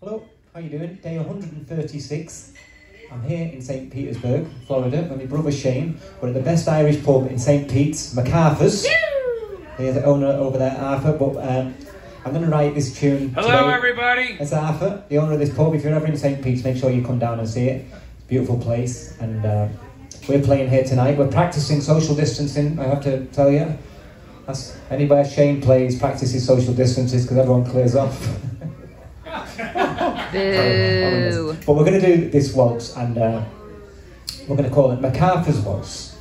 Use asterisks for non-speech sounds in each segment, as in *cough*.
Hello, how you doing? Day 136. I'm here in St. Petersburg, Florida, with my brother Shane. We're at the best Irish pub in St. Pete's, McArthur's. Here's the owner over there, Arthur. But um, I'm going to write this tune. Hello, today. everybody. It's Arthur, the owner of this pub. If you're ever in St. Pete's, make sure you come down and see it. It's a beautiful place, and uh, we're playing here tonight. We're practicing social distancing. I have to tell you. That's anywhere Shane plays, practices social distances because everyone clears off. *laughs* Boo. But we're going to do this waltz, and uh, we're going to call it McArthur's waltz.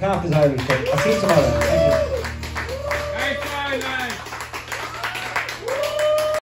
McArthur's Irish pub. I'll see you tomorrow.